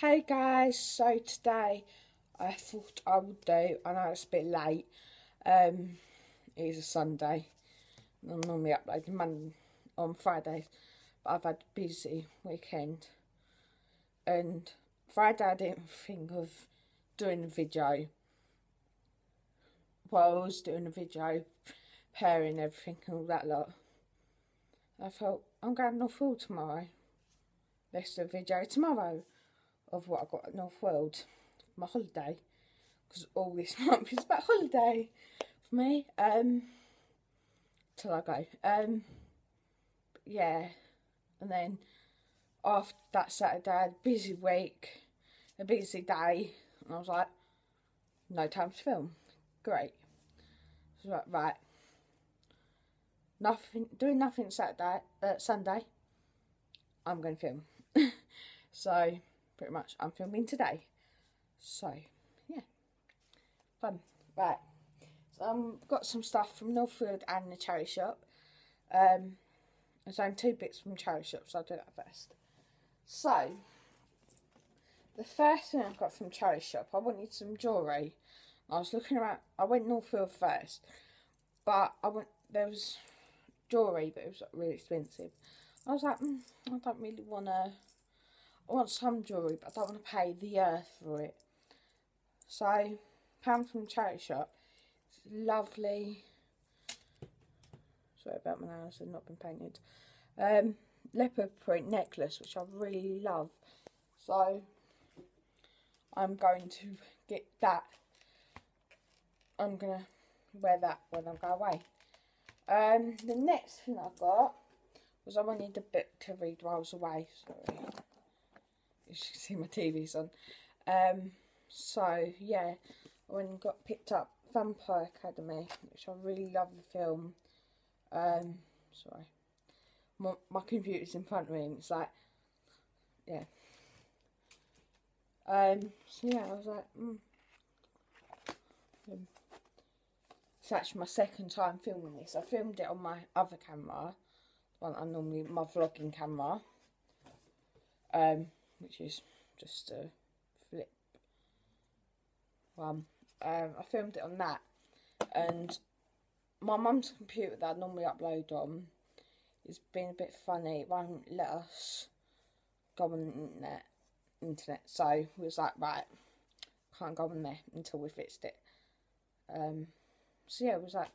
Hey guys, so today I thought I would do, I know it's a bit late, um, it is a Sunday, I'm normally uploading Monday on Fridays, but I've had a busy weekend, and Friday I didn't think of doing a video, while I was doing a video, pairing everything and all that lot, I thought, I'm going to North tomorrow, do a video tomorrow of what I got at North Weald my holiday because all this month is about holiday for me um till I go. Um yeah and then after that Saturday busy week a busy day and I was like no time to film. Great. So like, right. Nothing doing nothing Saturday uh, Sunday I'm going to film. So pretty much I'm filming today. So, yeah, fun. Right, so I've um, got some stuff from North Weald and the Cherry shop. Um, I'm two bits from Cherry shop, so I'll do that first. So, the first thing I got from Cherry shop, I wanted some jewellery. I was looking around, I went North Weald first, but I went, there was jewellery, but it was really expensive. I was like, mm, I don't really want to I want some jewellery, but I don't want to pay the earth for it. So, pound from charity shop. It's lovely. Sorry about my nails, they've not been painted. Um, leopard print necklace, which I really love. So, I'm going to get that. I'm going to wear that when I go away. Um, the next thing I got was I wanted a book to read while I was away. Sorry you can see my TV's on. Um, so yeah, and got picked up Vampire Academy, which I really love the film. Um, sorry, my, my computer's in front of me, and it's like, yeah. Um, so yeah, I was like, mm. Um, it's actually my second time filming this. I filmed it on my other camera, one I normally my vlogging camera. Um, which is just a flip one. Um, I filmed it on that, and my mum's computer that I normally upload on is being a bit funny. It won't let us go on the internet. Internet, so we was like, right, can't go on there until we fixed it. Um, so yeah, it was like,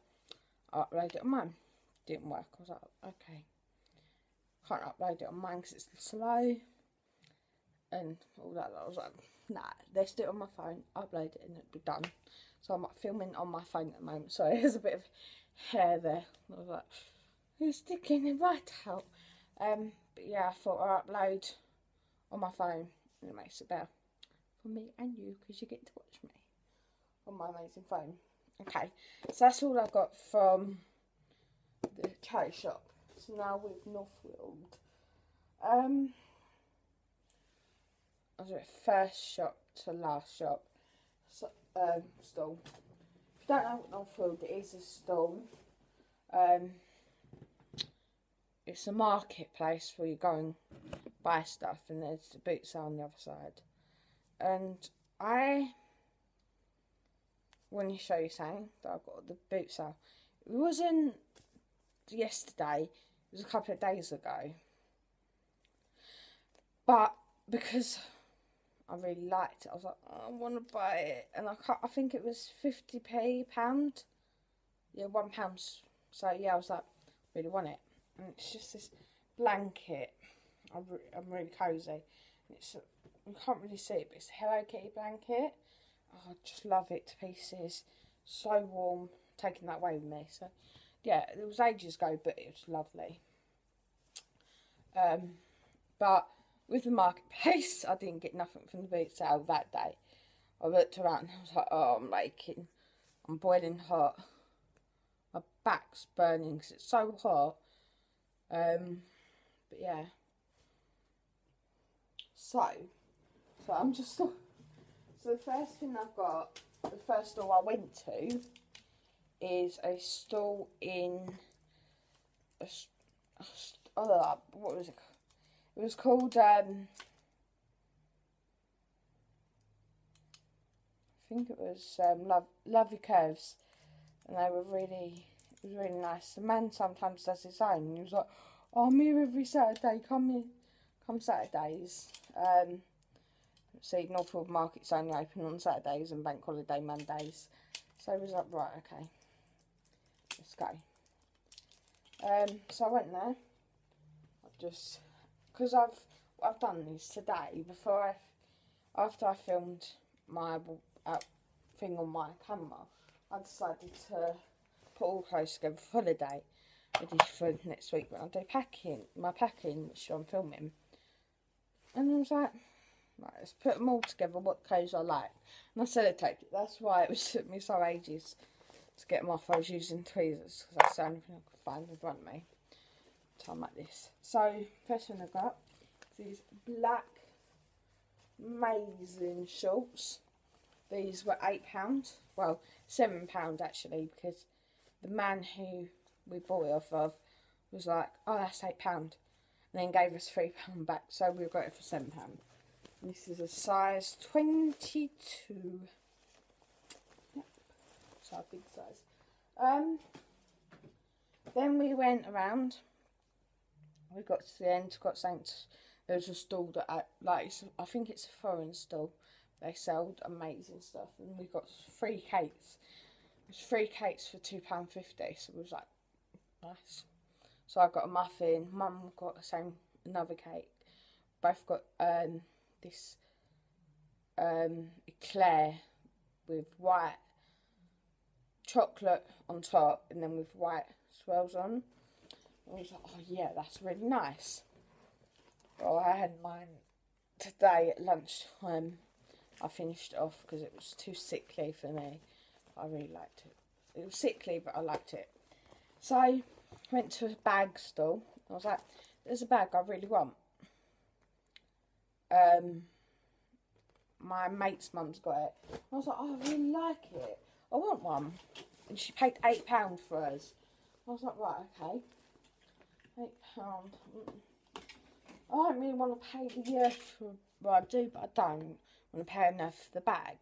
I upload it on mine. Didn't work. I was like, okay, can't upload it on mine because it's slow and all that. I was like, nah, let's do it on my phone, upload it, and it'll be done. So I'm filming on my phone at the moment, so there's a bit of hair there. I was like, who's sticking it right out? Um, but yeah, I thought I'd upload on my phone, and it makes it better for me and you, because you get to watch me on my amazing phone. Okay, so that's all I got from the charity shop. So now with North Weald. Um, I it first shop to last shop so, um, stall. If you don't know what North Weald it is a stall. Um, it's a marketplace where you go and buy stuff and there's the boot sale on the other side. And I want to show you something that I got the boot sale. It wasn't yesterday, it was a couple of days ago. But because I really liked it. I was like, oh, I want to buy it, and I I think it was fifty p pound. Yeah, one pound. So yeah, I was like, really want it, and it's just this blanket. I'm, I'm really cozy. It's you can't really see it, but it's a Hello Kitty blanket. Oh, I just love it to pieces. So warm, taking that away with me. So yeah, it was ages ago, but it was lovely. Um, but with the marketplace, I didn't get nothing from the boot sale that day. I looked around and I was like, oh, I'm making, I'm boiling hot. My back's burning because it's so hot. Um, but yeah. So, so I'm just, so the first thing I've got, the first store I went to is a store in, a, a, what was it called? It was called um, think it was um, Love Curves, and they were really it was really nice. The man sometimes does his own. And he was like, oh, "I'm here every Saturday. Come here, come Saturdays." Um, see, North Weald Market's only open on Saturdays and Bank Holiday Mondays. So I was like, right, okay, let's go. Um, so I went there. I just because I've I've done this today before I after I filmed my uh, thing on my camera, I decided to put all clothes together for the holiday, ready for next week when I do packing, my packing, which I'm filming. And I was like, right, let's put them all together, what clothes I like. And I sellotape it. That's why it was took me so ages to get them off. I was using tweezers because that's the only thing I could find in front of me. Time like this. So, first one I've got these black amazing shorts. These were £8. Well, £7 actually, because the man who we bought it off of was like, oh, that's £8. And then gave us £3 back, so we got it for £7. This is a size 22. Yep, so a big size. Um, then we went around. We got to the end, got Saints was a stall that I, like I think it's a foreign stall. They sold amazing stuff, and we got free cakes. It was free cakes for two pound fifty, so it was like nice. So I got a muffin. Mum got the same another cake. Both got um this um eclair with white chocolate on top, and then with white swirls on. I was like, oh yeah, that's really nice. Well, I had mine today at lunchtime. I finished it off because it was too sickly for me. I really liked it. It was sickly, but I liked it. So I went to a bag store. I was like, there's a bag I really want. Um, my mate's mum's got it. I was like, oh, I really like it. I want one. And she paid £8 for us. I was like, right, okay. £8. Mm. I don't really want to pay the year for well I do but I don't want to pay enough for the bag.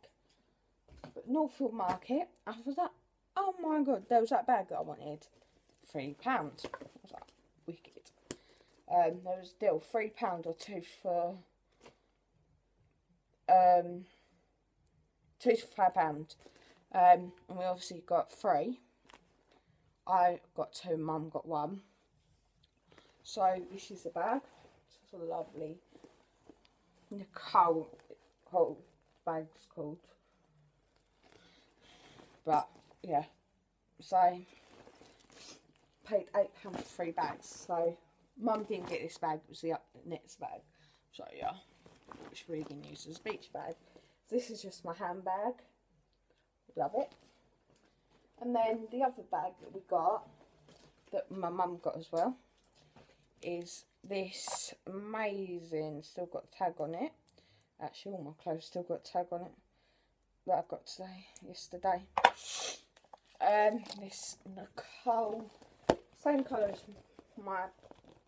But North Weald Market, I was like, oh my god, there was that bag that I wanted. Three pounds. I was like, wicked. Um, there was a three pound or two for um two to five pounds. Um, and we obviously got three. I got two, mum got one. So this is the bag It's a lovely. Nicole, whole bag's called. But yeah, so paid eight pound for three bags. So mum didn't get this bag; it was the next bag. So yeah, which Regan uses beach bag. This is just my handbag. Love it. And then the other bag that we got, that my mum got as well, is this amazing, still got tag on it. Actually, all my clothes still got tag on it that I got today, yesterday. Um, this Nicole, same colour as my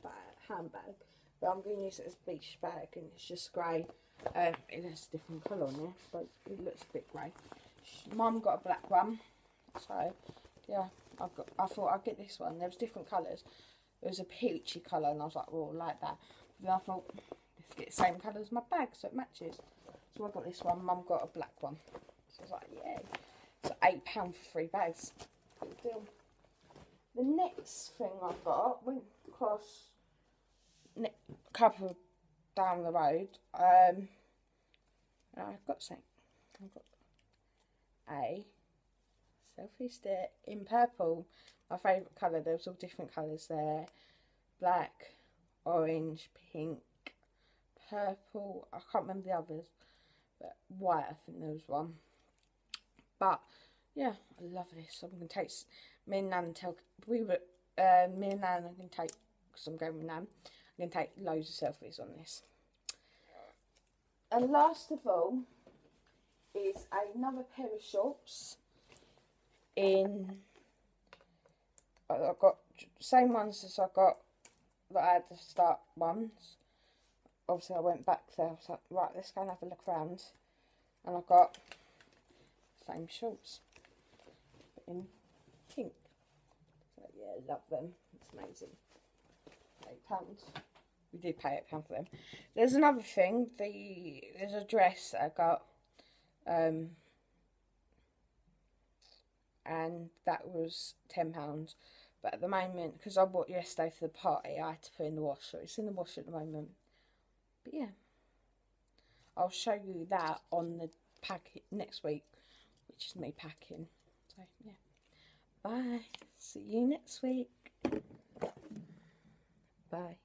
bag, handbag, but I'm going to use it as beach bag, and it's just grey. Um, it has a different colour on it, but it looks a bit grey. Mum got a black one, so yeah, I've got. I thought I'd get this one. There was different colours. It was a peachy colour and I was like, oh, I like that. But then I thought, let's get the same colour as my bag so it matches. So I got this one, mum got a black one. So I was like, yeah. So £8 for three bags. Good deal. The next thing I got went across a couple down the road. Um, I've got something. I've got a selfie stick in purple my favourite colour. There was all different colours there. Black, orange, pink, purple. I can't remember the others. But white, I think there was one. But, yeah, I love this. I'm going to take... Me and Nan tell... We were... Uh, me and Nan are going to take... Because I'm going with Nan. I'm going to take loads of selfies on this. And last of all is another pair of shorts in I've got same ones as I got that I had to start ones. Obviously, I went back there. Right, let's go and have a look around. And I got same shorts in pink. So yeah, love them. It's amazing. Eight pounds. We did pay eight pounds for them. There's another thing. The there's a dress that I got, um, and that was ten pounds. But at the moment, because I bought yesterday for the party, I had to put in the washer. It's in the washer at the moment. But yeah, I'll show you that on the pack next week, which is me packing. So yeah, bye. See you next week. Bye.